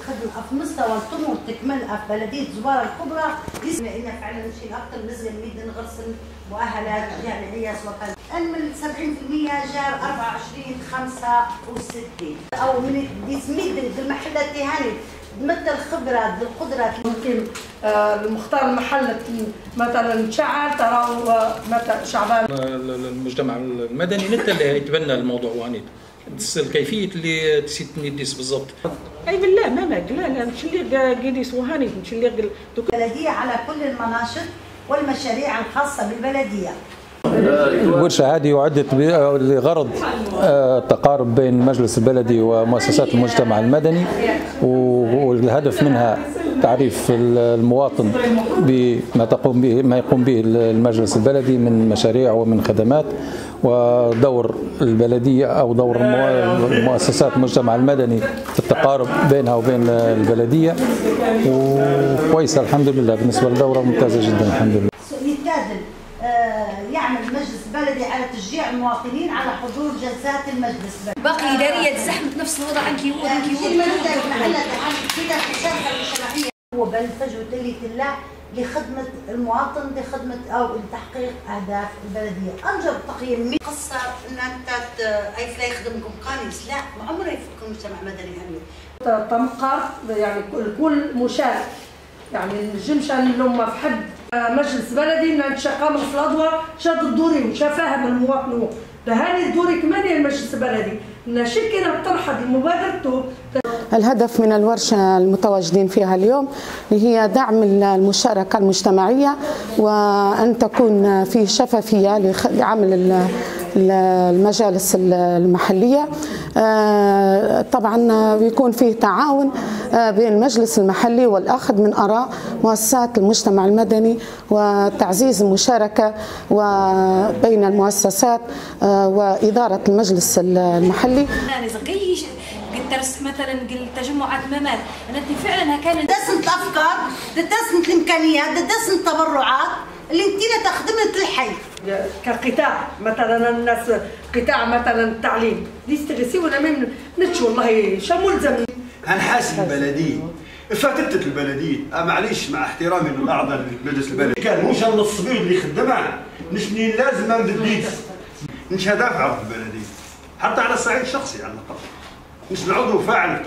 الخدمه في مستوى الطموح تكملها في بلدية زوار الكبرى. يسمع لنا فعلا نشيل أكثر نزل ميدان غرسل مؤهلات جامعيه وكذا من 70% جار 24 65 أو من ديسميد بالمحلات هاني مثل الخبرات بالقدرات ممكن آه، المختار المحل مثلا شعل ترى مثلا شعبان. المجتمع المدني نتا اللي يتبنى الموضوع وانيت كيفيه اللي تسيت نديس بالضبط. أي بالله ما ماك لا لا مش اللي قيديس وهاني مش اللي البلدية على كل المناشط والمشاريع الخاصة بالبلدية. الورشة هذه أعدت لغرض آه، التقارب بين المجلس البلدي ومؤسسات المجتمع المدني والهدف منها تعريف المواطن بما تقوم به ما يقوم به المجلس البلدي من مشاريع ومن خدمات ودور البلدية أو دور مؤسسات المجتمع المدني في التقارب بينها وبين البلدية وكويسه الحمد لله بالنسبة للدورة ممتازة جدا الحمد لله. يعمل مجلس بلدي على تشجيع المواطنين على حضور جلسات المجلس البلدي. باقي إدارية تزحمت نفس الوضع عنك يود عنك يود هو وتلي الله لخدمة المواطن لخدمة أو لتحقيق أهداف البلدية. أنجب تقييم قصة أن أنت أي فلا يخدمكم قانيس لا ما عمره يفكر مجتمع مدني هنوي تمقر يعني كل مشارك يعني الجمشان لما في حد. مجلس بلدي نشقى من الأدوار شاد الدوري وشافاها من المواطن لهاني الدوري كمان المجلس البلدي. نشكنا بطرحة مبادرته الهدف من الورشة المتواجدين فيها اليوم هي دعم المشاركة المجتمعية وأن تكون في شفافية لعمل المجالس المحلية. آه، طبعا بيكون فيه تعاون آه، بين المجلس المحلي والأخذ من آراء مؤسسات المجتمع المدني وتعزيز المشاركة وبين المؤسسات آه، وإدارة المجلس المحلي. درس مثلا تجمعات ممات أنا فعلا كان دسمة الافكار دسمة الامكانيات دسمة التبرعات اللي أنت تخدمت الحي كقطاع مثلا الناس قطاع مثلا التعليم. ديستريسي ولا من نتش والله شو ملزم. هنحاسب البلدية. فاتت البلدية. أه معليش مع احترامي للأعضاء المجلس البلدي كان شان الصبير اللي خدمها مش منين لازم امد الديس مش هدافع البلدية. حتى على الصعيد الشخصي على الأقل. مش العضو فاعل